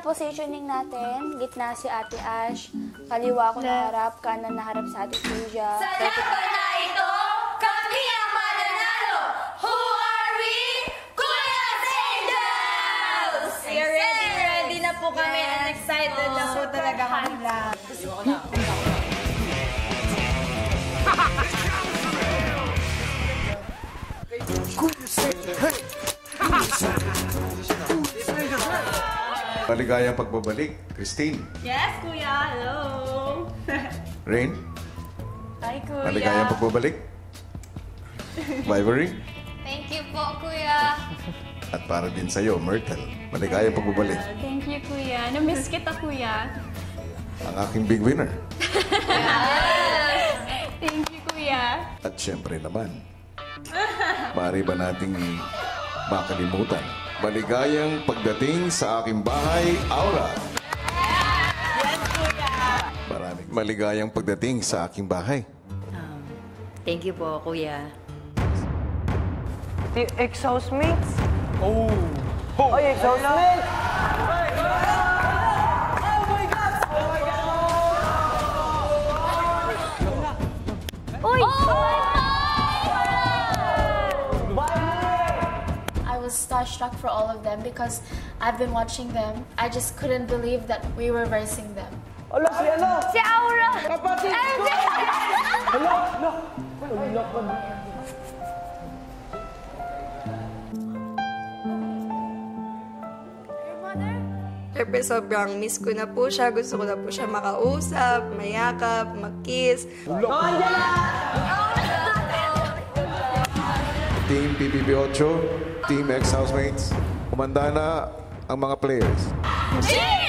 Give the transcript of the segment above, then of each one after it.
Positioning natin, gitna si Ate Ash, kaliwa ko na harap, kanan na harap sa Ate Tuja. Sa Maligayang pagbabalik, Christine. Yes, Kuya. Hello. Rain, Hi, Kuya. maligayang pagbabalik. Ivory, Thank you po, Kuya. at para din sa'yo, Myrtle. Maligayang pagbabalik. Thank you, Kuya. Na-miss kita, Kuya. Ang aking big winner. Thank you, Kuya. At syempre naman, maaari ba nating makalimutan? Maligayang pagdating sa aking bahay, Aura. Maraming maligayang pagdating sa aking bahay. Thank you po, Kuya. The ex-housemates? Oh! Oh! Ay, ex-housemates! Uy! I starstruck for all of them because I've been watching them. I just couldn't believe that we were versing them. Ala, si ano? Si Aura! Kapatid ko! Ala, ala! Ala ka. Siyempre, sobrang miss ko na po siya. Gusto ko na po siya makausap, mayakap, mag-kiss. Oh, Team PPP 8, Team ex-housemates, kumanda na ang mga players. Kuya's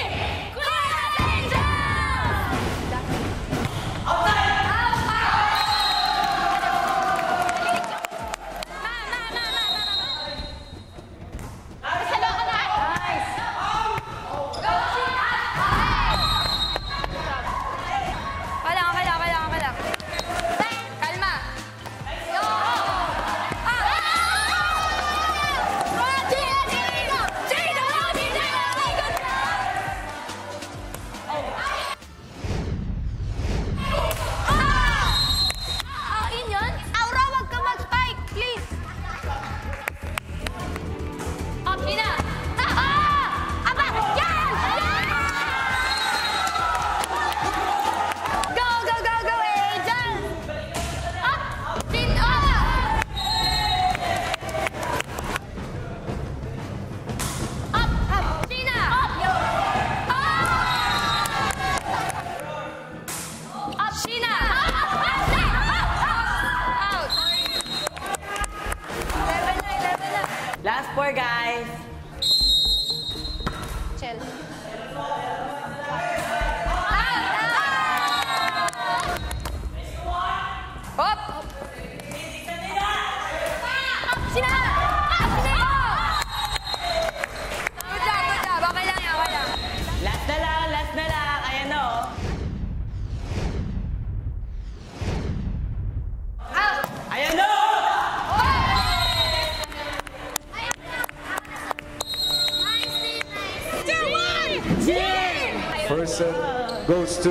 2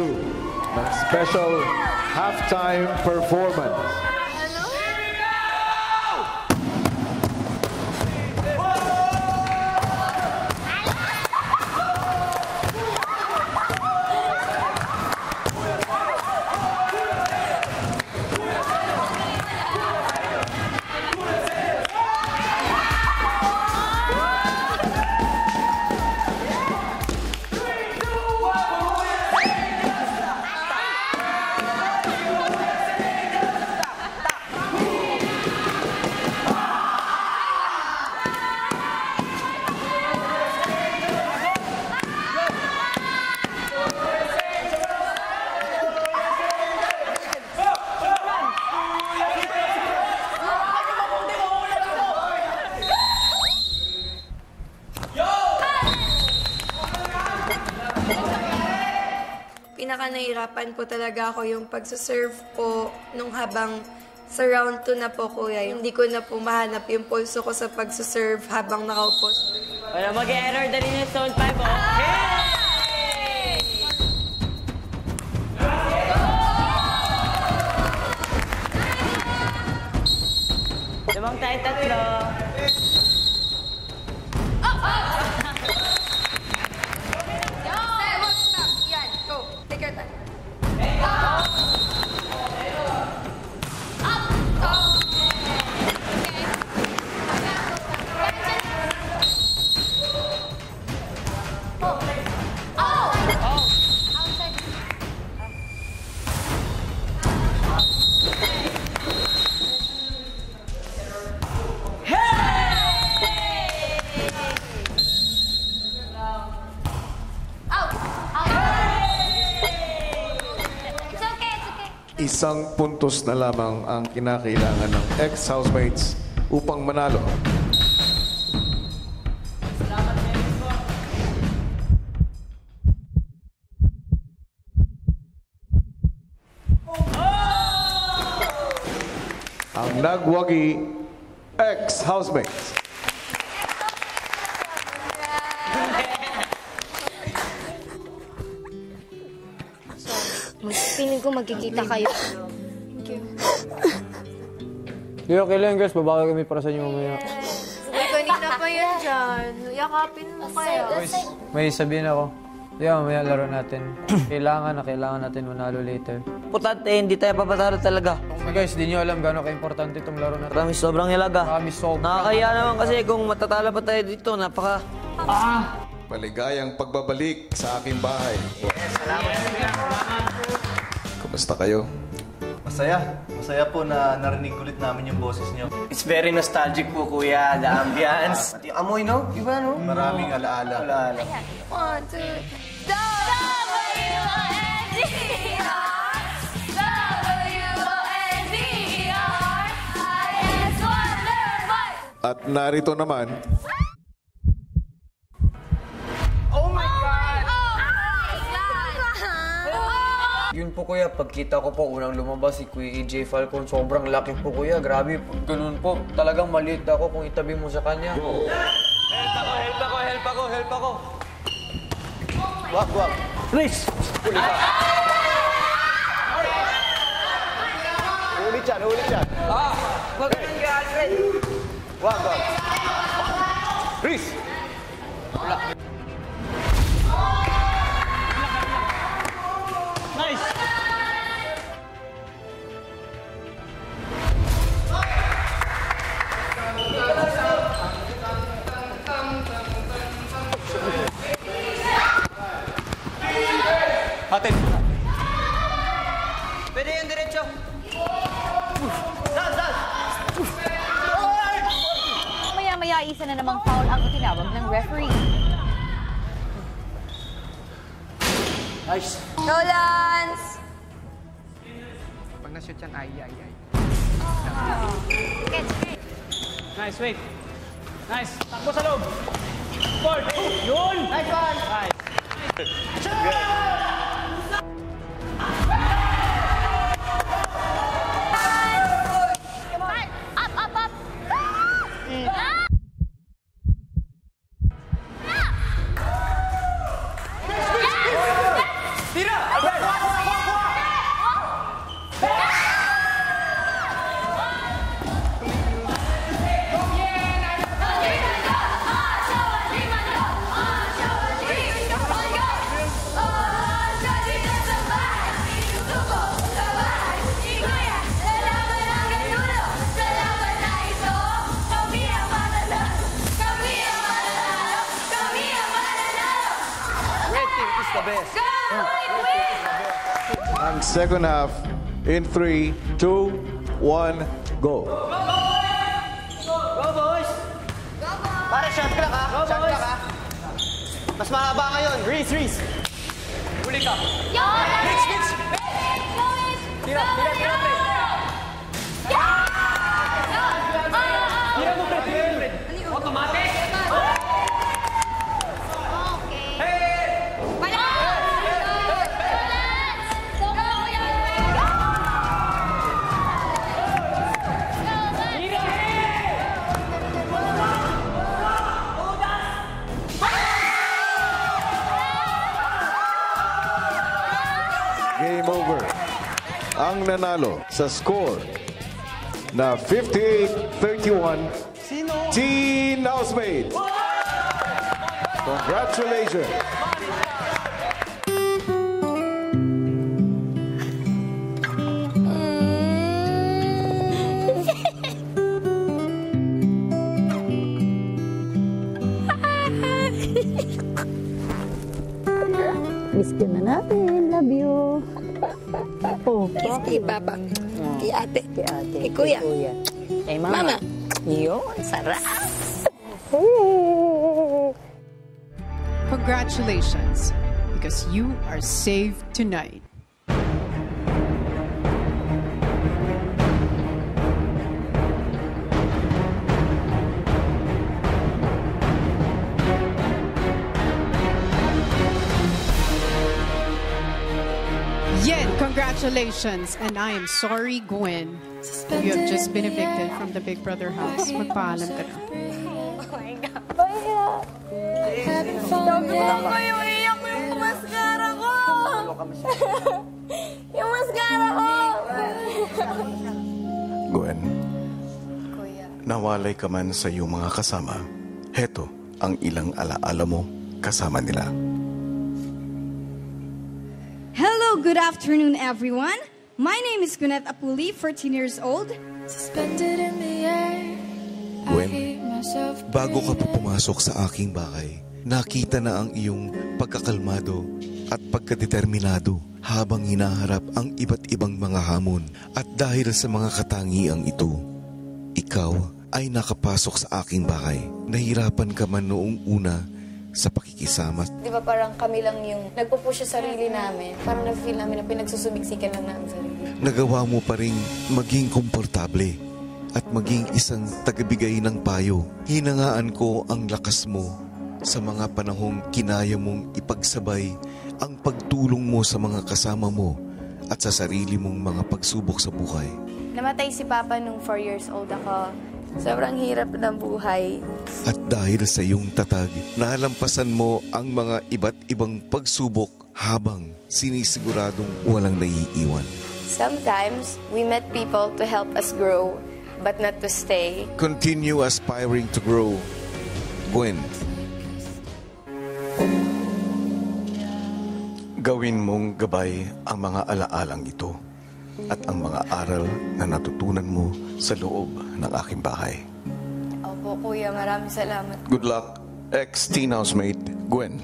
special halftime performance. Pinaka nahirapan po talaga ako yung pagsaserve po nung habang sa round 2 na po kuya. Hindi ko na po mahanap yung pulso ko sa pagsaserve habang nakaupo. Wala mag-error dali na Zone 5, okay? Lamang tayo tatlo. Isang puntos na lamang ang kinakailangan ng ex-housemates upang manalo. Ang nagwagi ex-housemates. Feeling ko magkikita kayo. Hindi okay lang guys, babawi kami para sa inyo mamaya. Uy, kanina pa yan dyan. Yakapin mo kayo. May sabihin ako. Di ba, mamaya laro natin. kailangan na kailangan natin manalo later. Importante, hindi tayo papatalo talaga. Okay guys, di nyo alam gano'ng ka-importante itong laro natin. Promise, sobrang hilaga. Marami sobrang. Nakakaya naman kasi kung matatalo pa tayo dito, napaka... Maligayang pagbabalik sa aking bahay. Kumusta kayo? Masaya. Masaya po na narinig ulit namin yung boses niyo. It's very nostalgic po, kuya. The ambience. Pati yung amoy, no? Iba, no? Maraming alaala. Alaala. One, two, At narito naman, Yun po kuya, pagkita ko po unang lumabas si Kuya AJ Falcon, sobrang laki po kuya. Grabe, po. ganun po. Talagang maliit ako kung itabi mo sa kanya. Help ako, help ako, help ako, help ako. Wag, wag. Please! Ulit yan, ulit yan. Ah, wag nang galit. Wag, wag. Chris! Nice! Atin! Pwede yung diretso. Maya-maya isa na namang foul ang tinawag ng referee. Nice! Nolans! Pag na-shoot yan, ay, ay, ay. Nice, wait. Nice. Takbo sa loob. Board. Yun! Nice one! Nice. Up, ang second half in 3, 2, 1, go. Go, boys! Pare, shot clock, ha? Shot clock, ha? Mas mahaba ngayon. Reese, Reese. Huli ka. Mix, mix. Tira, tira. Tira ang nanalo sa score na 58-31 Teen Housemaid. Congratulations! Miss ka na natin. Love you. Oh, Kiss kay Papa. Kay ate. kay ate. Kay kuya. Kay mama. Mama. Yun, sarap. Congratulations, because you are saved tonight. Congratulations. And I am sorry, Gwen. You have just been evicted from the Big Brother house. Magpaalam ka na. Sabi ko lang kayo, iyak ko yung mascara ko. yung mascara ko. Gwen, nawalay ka man sa iyong mga kasama. Heto ang ilang alaala mo kasama nila. Good afternoon, everyone. My name is Gwyneth Apuli, 14 years old. Suspended in the air. Gwen, bago ka pa pumasok sa aking bahay, nakita na ang iyong pagkakalmado at pagkadeterminado habang hinaharap ang iba't ibang mga hamon. At dahil sa mga katangiang ito, ikaw ay nakapasok sa aking bahay. Nahirapan ka man noong una sa pakikisama Di ba parang kami lang yung nagpo-push sa sarili namin. Parang na-feel namin na pinagsusubiksikan lang namin sarili. nagawa mo pa rin maging komportable at maging isang tagabigay ng payo. Hinangaan ko ang lakas mo sa mga panahong kinaya mong ipagsabay ang pagtulong mo sa mga kasama mo at sa sarili mong mga pagsubok sa buhay. Namatay si Papa nung 4 years old ako. Sobrang hirap ng buhay. At dahil sa iyong tatag, nalampasan mo ang mga iba't ibang pagsubok habang sinisiguradong walang naiiwan. Sometimes, we met people to help us grow, but not to stay. Continue aspiring to grow. Gwen, Gawin mong gabay ang mga alaalang ito at ang mga aral na natutunan mo sa loob ng aking bahay. Opo, Kuya. Maraming salamat. Good luck, ex-teen housemate Gwen.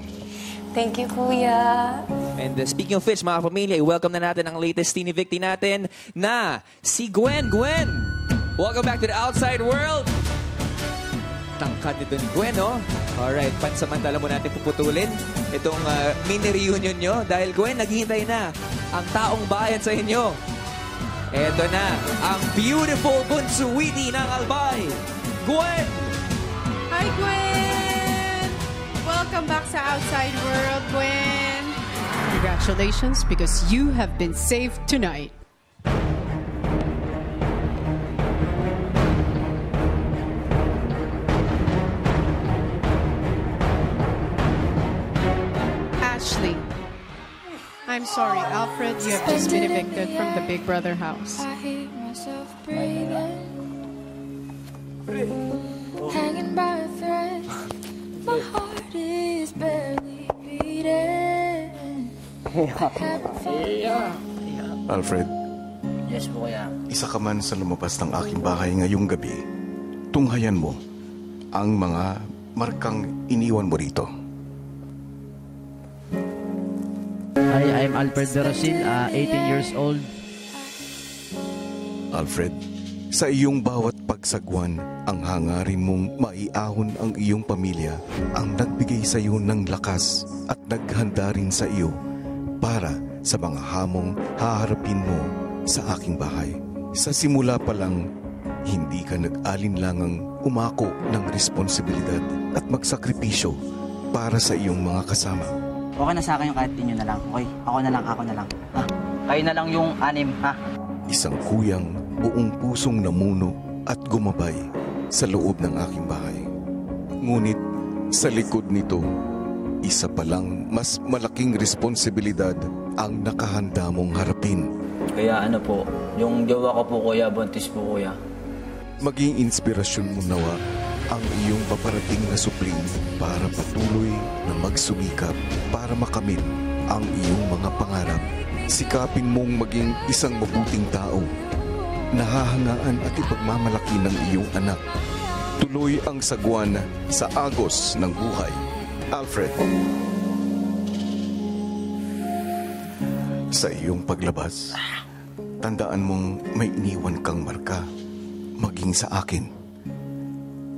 Thank you, Kuya. And uh, speaking of which, mga pamilya, i-welcome na natin ang latest teeny victim natin na si Gwen. Gwen! Welcome back to the outside world! Tangkad nito ni Gwen, no? Alright, pansamantala mo natin puputulin itong uh, mini reunion nyo dahil Gwen, naghihintay na ang taong bayan sa inyo. Eto na, ang beautiful Bunsuwiti ng Albay, Gwen! Hi, Gwen! Welcome back sa Outside World, Gwen! Congratulations, because you have been saved tonight. I'm sorry, Alfred, you have just been evicted from the Big Brother house. I hear myself breathing. Hanging by a thread. My heart is barely beating. Alfred, Yes po, kuya. isa ka man sa lumabas ng aking bahay ngayong gabi, tunghayan mo ang mga markang iniwan mo rito. Hi, I'm Alfred Derasin, uh, 18 years old. Alfred, sa iyong bawat pagsagwan, ang hangarin mong maiahon ang iyong pamilya ang nagbigay sa iyo ng lakas at naghanda rin sa iyo para sa mga hamong haharapin mo sa aking bahay. Sa simula pa lang, hindi ka nag-alinlangang umako ng responsibilidad at magsakripisyo para sa iyong mga kasama. Okay na sa akin yung kahit inyo na lang. Okay, ako na lang, ako na lang. Ha? Kayo na lang yung anim, ha? Isang kuyang buong pusong namuno at gumabay sa loob ng aking bahay. Ngunit sa likod nito, isa palang mas malaking responsibilidad ang nakahanda mong harapin. Kaya ano po, yung jowa ko po kuya, buntis po kuya. Maging inspirasyon mo nawa ang iyong paparating na supling para patuloy na magsumikap para makamit ang iyong mga pangarap. Sikapin mong maging isang mabuting tao, nahahangaan at ipagmamalaki ng iyong anak. Tuloy ang sagwan sa agos ng buhay. Alfred. Sa iyong paglabas, tandaan mong may iniwan kang marka, maging sa akin.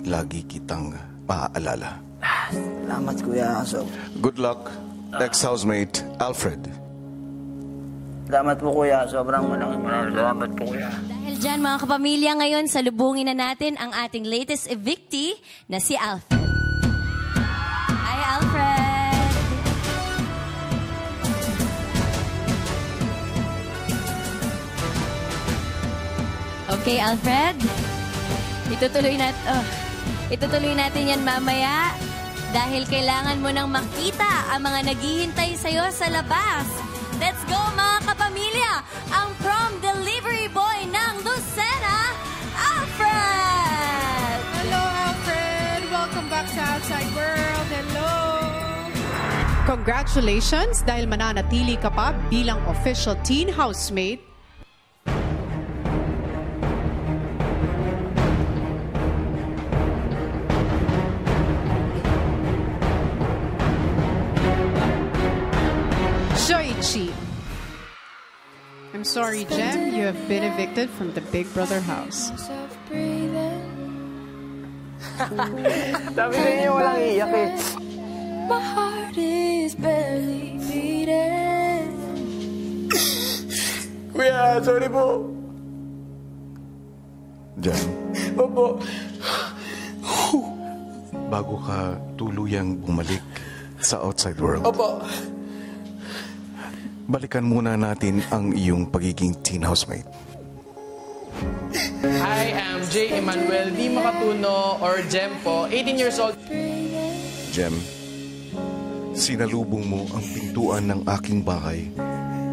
Lagi kitang maaalala. Salamat kuya. So, Good luck, ex-housemate Alfred. salamat po kuya. Sobrang malaking maraming salamat po kuya. Dahil dyan mga kapamilya ngayon, salubungin na natin ang ating latest evictee na si Alfred. Hi Alfred! Okay Alfred, itutuloy nat oh, itutuloy natin yan mamaya dahil kailangan mo nang makita ang mga naghihintay sa'yo sa labas. Let's go mga kapamilya! Ang prom delivery boy ng Lucena, Alfred! Hello, Alfred! Welcome back sa Outside World. Hello! Congratulations dahil mananatili ka pa bilang official teen housemate I'm sorry, Jem. You have been evicted from the Big Brother house. Sabi sa inyo walang iyak eh. My heart is barely beating. Kuya, sorry po. Jan, Opo. bago ka tuluyang bumalik sa outside world, Opo. Balikan muna natin ang iyong pagiging teen housemate. I am J. Emmanuel Di Makatuno or Jem po, 18 years old. Jem, sinalubong mo ang pintuan ng aking bahay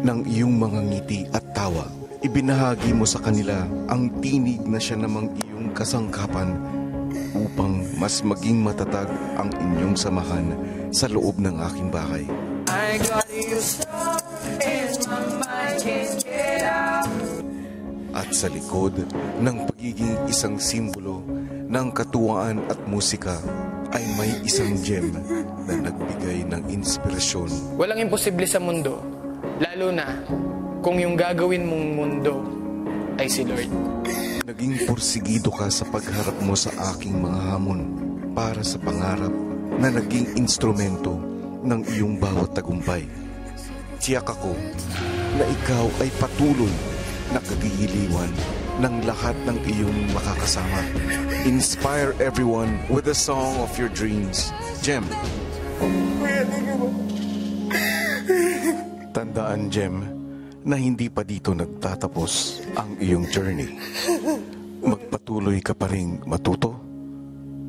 ng iyong mga ngiti at tawa. Ibinahagi mo sa kanila ang tinig na siya namang iyong kasangkapan upang mas maging matatag ang inyong samahan sa loob ng aking bahay. I got At sa likod ng pagiging isang simbolo ng katuwaan at musika ay may isang gem na nagbigay ng inspirasyon Walang imposible sa mundo, lalo na kung yung gagawin mong mundo ay si Lord. Naging porsigido ka sa pagharap mo sa aking mga hamon para sa pangarap na naging instrumento ng iyong bawat tagumpay. Tiyak ako na ikaw ay patuloy na kagigiliwan ng lahat ng iyong makakasama. Inspire everyone with the song of your dreams. Jem, tandaan Jem na hindi pa dito nagtatapos ang iyong journey. Magpatuloy ka pa rin matuto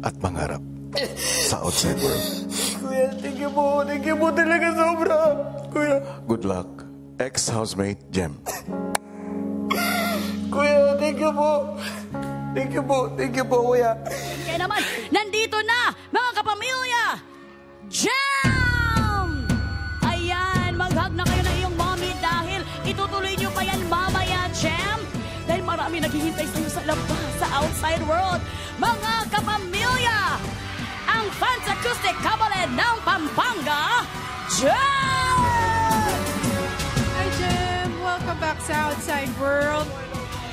at mangarap sa outside world. Kuya, thank you po. Thank you po talaga sobra. Kuya. Good luck, ex-housemate Jem. Thank you po. Thank you po. Thank you po, kuya. Kaya naman, nandito na, mga kapamilya! Jam! Ayan, mag-hug na kayo ng iyong mommy dahil itutuloy niyo pa yan mamaya, Jam! Dahil marami naghihintay sa iyo sa labas, sa outside world. Mga kapamilya! Ang Fans Acoustic Cabaret ng Pampanga, Jam! Hi, Jem! Welcome back sa Outside World.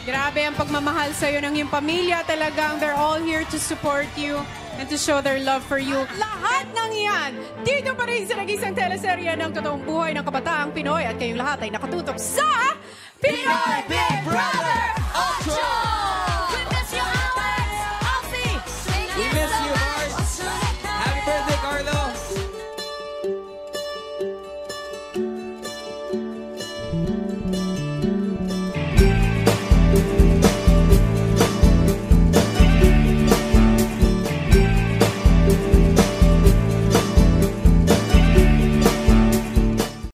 Grabe ang pagmamahal sa iyo ng iyong pamilya. Talagang they're all here to support you and to show their love for you. Lahat ng yan, dito pa rin sa nag-isang teleserye ng totoong buhay ng kabataang Pinoy at kayong lahat ay nakatutok sa Pinoy Big Brother Ultra!